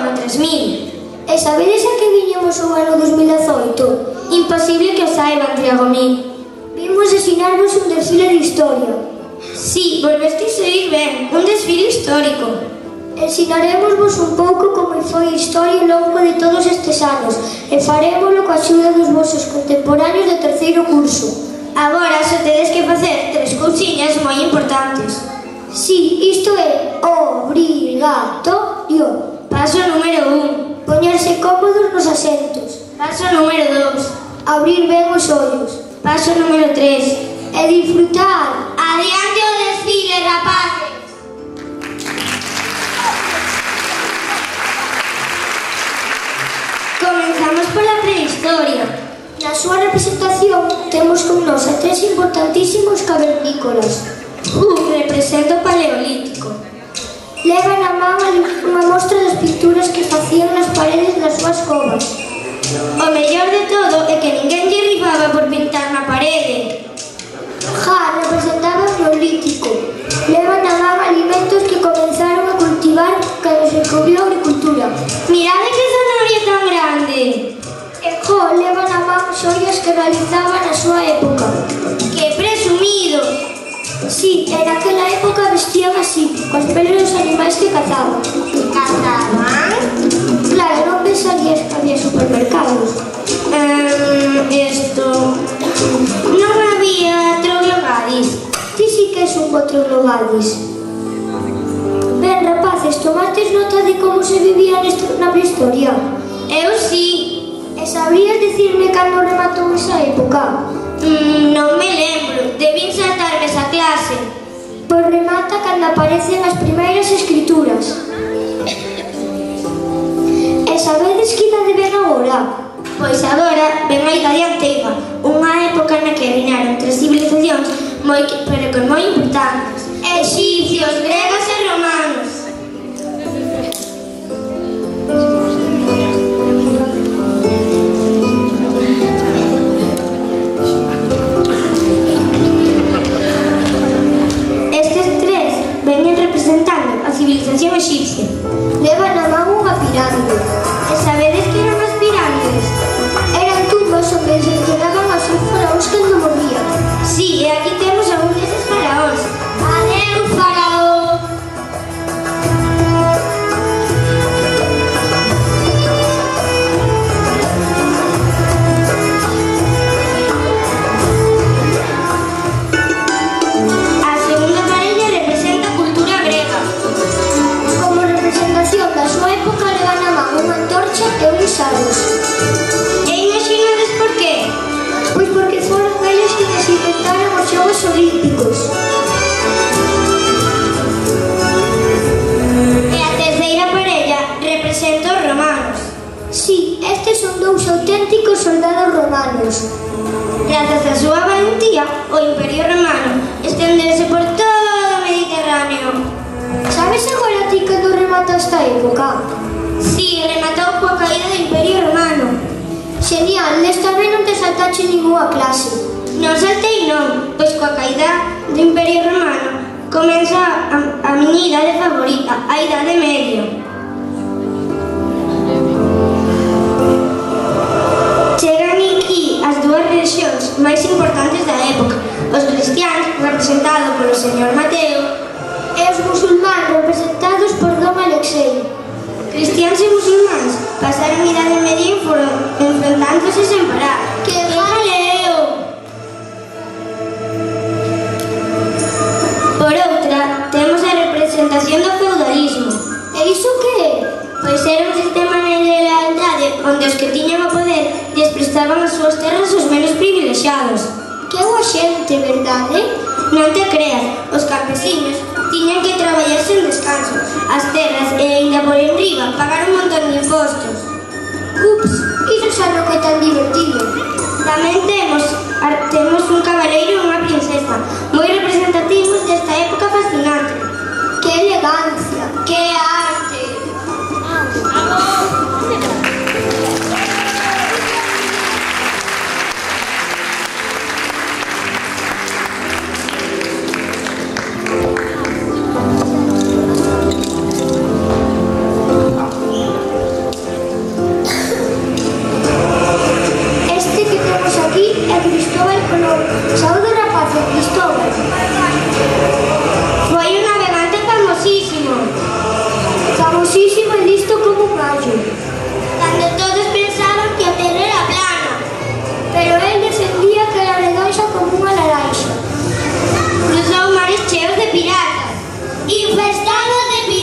ano 3000. E sabedes a que viñemos o ano 2018? Imposible que o saiban, Triago Mil. Vimos asinarvos un desfile de historia. Sí, volvestes a ir ben, un desfile histórico. Ensinaremosvos un pouco como foi a historia ao longo de todos estes anos e farémoslo coa axuda dos vosos contemporáneos do terceiro curso. Agora só tedes que facer tres cousiñas moi importantes. Sí, isto é obrigatorio. Paso número 1. Poñerse cómodos nos asentos. Paso número 2. Abrir ben os ollos. Paso número 3. E disfrutar. Adiante o desfile, rapaces. Comenzamos pola prehistoria. Na súa representación temos con nos a tres importantísimos cavernícolas. Uh, representa o paleolítico. Leva na man unha mostra das pinturas que facían nas paredes das súas covas. O mellor de todo é que ninguén lle ribaba por pintar na parede. Ja representaba o neolítico. Leva na man alimentos que comenzaron a cultivar cando se descubriu a agricultura. Mirade que zanahoria tan grande! E jo leva na man xoias que realizaban a súa época. Sí, e naquela época vestían así, cos pelos dos animais que cazaban. Que cazaban? Claro, non pensarías que había supermercados. Um, esto... Non había troglogadis. Ti sí que son troglogades. Ben, rapaces, tomates nota de como se vivía na prehistoria? Eu si. Sí. Eh, e sabrías decirme cando rematou esa época? Mm, non me lembro, debín saltarme esa clase. Por remata cando aparecen as primeiras escrituras. E sabedes que idade ven agora? Pois agora ven a idade antiga, unha época na que vinaron tres civilizacións moi, pero que moi importantes. Egipcios, gregos, frenéticos soldados romanos. Grazas á súa valentía, o Imperio Romano estendese por todo o Mediterráneo. Sabes agora ti cando remata esta época? Si, sí, rematou coa caída do Imperio Romano. Genial, desta vez non te saltache ninguna clase. Non saltei non, pois coa caída do Imperio Romano comeza a, a miña idade favorita, a idade media. reflexións máis importantes da época. Os cristianos representados polo señor Mateo, e os musulmáns, representados por Dom Alexei. Cristianos e musulmáns pasaron idade media enfrentándose sen parar. Que jaleo! Por outra, temos a representación do feudalismo. E iso que é? Pois era un sistema de lealdade onde os que tiñan o poder lles prestaban as súas terras os menos privilexiados. Que boa xente, verdade? Non te creas, os campesinos tiñan que traballar sen descanso. As terras e ainda por enriba pagar un montón de impostos. Ups, iso xa non é tan divertido. Tamén temos, temos un cabaleiro e unha princesa, moi representativos desta época fascinante. Que elegancia, que arte!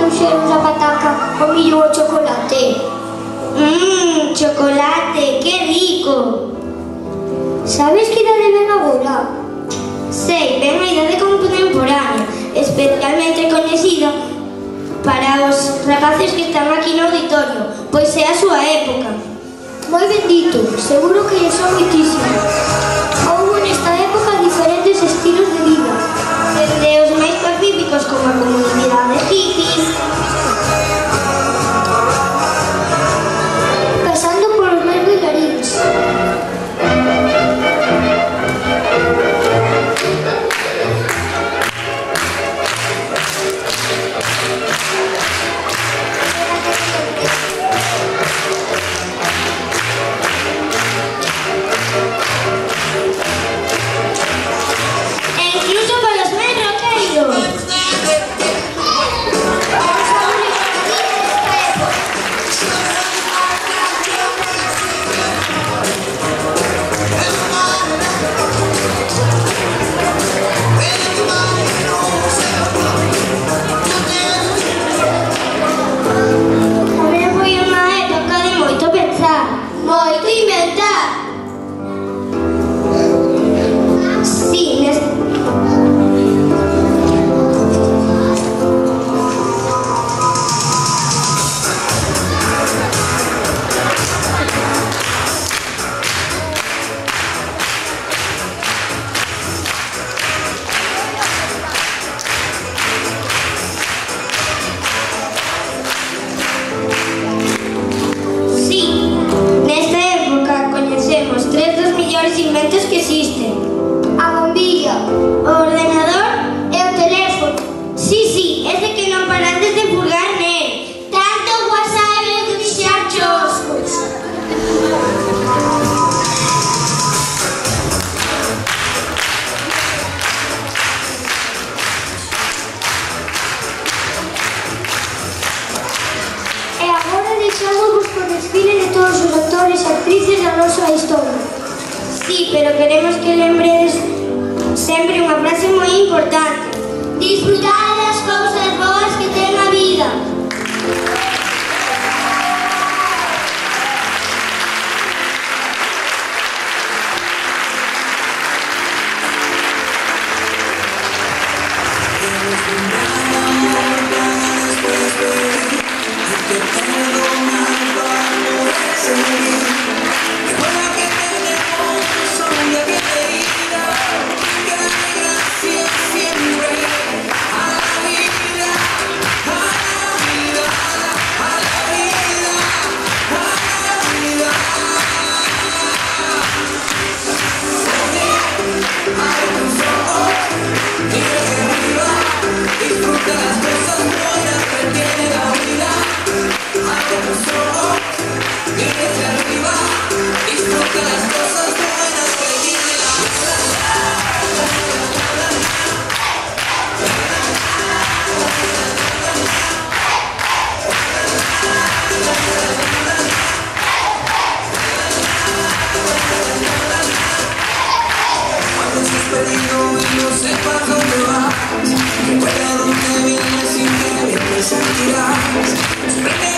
puxeron a pataca o millo o chocolate. Mmm, chocolate, que rico! Sabes que idade ven agora? Sei, ven a idade contemporánea, especialmente coñecida para os rapaces que están aquí no auditorio, pois é a súa época. Moi bendito, seguro que lle son moitísimo. algo pois, co desfile de todos os actores e actrices da nosa historia. Sí, pero queremos que lembredes sempre unha frase moi importante. Disfrutar das cousas boas que ten a vida. Amen.